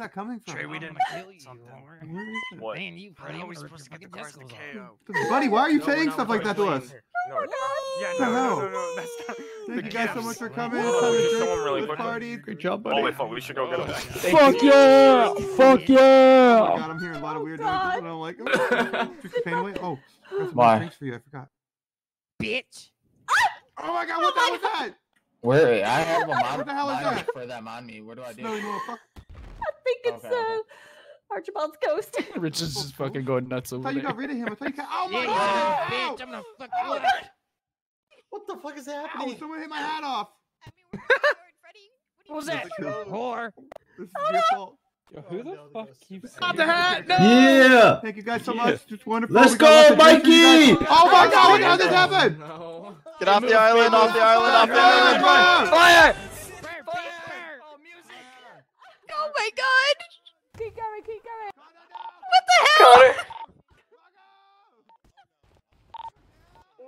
that coming from? Trey, we didn't kill you. something. Where is it? What? Man, you How Freddy. are we supposed to get the cars to KO? Buddy, why are you No, we're saying stuff like that to us? No, Yeah, no, no, no, no, that's not. Thank you guys so much for coming. Whoa, Let's have a just drink, someone really quick. party. Good job, buddy. Oh wait, fuck. We should go get him. Fuck yeah! Fuck Oh yeah! my god, I'm hearing a lot of oh, weird noises. I don't like them. Oh, oh, took the pain away. Oh, I got Why? more for you. I forgot. Bitch. Oh my god, what the hell was that? Where? I have a mod the hell is mod that? for them on me. What do I do? Smelly motherfucker. I think it's Okay, okay. uh, Archibald's ghost. Rich is just fucking going nuts I over thought you there. got rid of him. I thought you got. Oh my Yeah, god! you Ow! bitch. I'm gonna fuck you up. What the fuck is Ow! happening? Someone hit my hat off. I mean, we're forward, Freddy. What was This that? is Whore. This is oh, your fault. Yo, who the oh, fuck keeps Stop the hat! No! Yeah! Thank you guys so much. Just wonderful. Let's We go, lots of drinks for you Mikey! Oh my god! What the hell just happened? No. Get off the island! Off the island! Off the Fire! island! Fire! Fire, fire. Oh, music. Oh my god! Keep going, keep going. What the hell?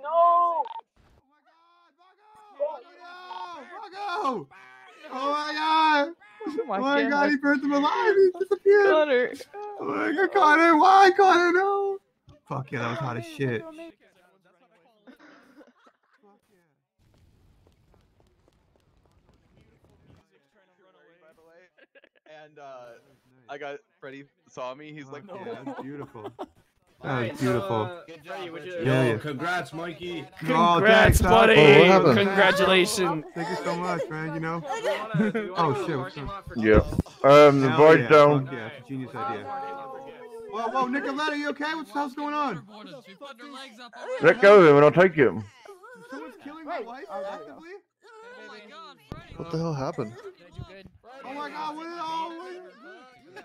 No! Margo! Oh my god! Oh Oh my god, he burnt him alive! He disappeared! Connor. Oh my god, Connor! Why, Connor? No! Fuck yeah, that was hot as shit. And uh, I got Freddy saw me. He's like, Fuck yeah, that's beautiful. That Alright, was so, beautiful. uh, Freddy, would you- Yeah, yeah. congrats, Mikey. Oh, Congrats, thanks, buddy! Oh, what happened? Congratulations! Thank you so much, man. You know? Do you wanna- do you wanna Oh, go shit, what's up? Yeah. Um, the Hell boys yeah, down. fuck Yeah, it's a genius idea. Whoa, whoa, Nicoletta, you okay? What's the hell's going on? Let go of him and I'll take him. Someone's killing my wife actively? What the hell happened? Oh my god, what is oh, what-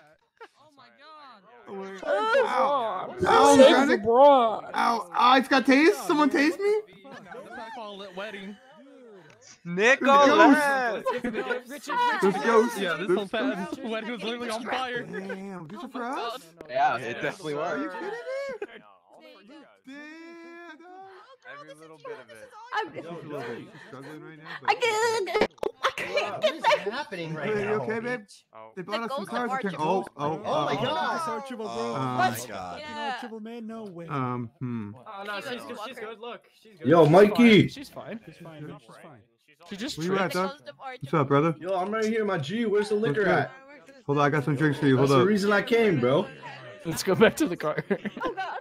Oh my god. Oh, Ow, I'm trying to- Ow, ah, it's got taste? Someone taste me? Nicholas! There's ghosts. Yeah, this There's whole pad wedding was literally on fire. Damn, this is for us? Yeah, it definitely was. Are you was. kidding me? Damn, dog. Every little bit of it. I'm, She's a little bit- she's struggling right now. I can't, I can't get there. happening Hey, you okay, babe? Oh. They bought us some ghost of cars. to turn- Oh, Archibald. oh, Oh my uh, god! Oh Um, my What? god. Yeah. man, no way. Um, hmm. Oh no, she's good. She's good. Look, she's good. Yo, She's Mikey. fine. She's fine. She's fine, man. She's fine. She just Where you at, tripped. dog? Ghost of What's Archibald. up, brother? Yo, I'm right here, my G. Where's the liquor good? at? Hold on, I got some drinks for you. That's Hold the up. reason I came, bro. Let's go back to the car. Oh god.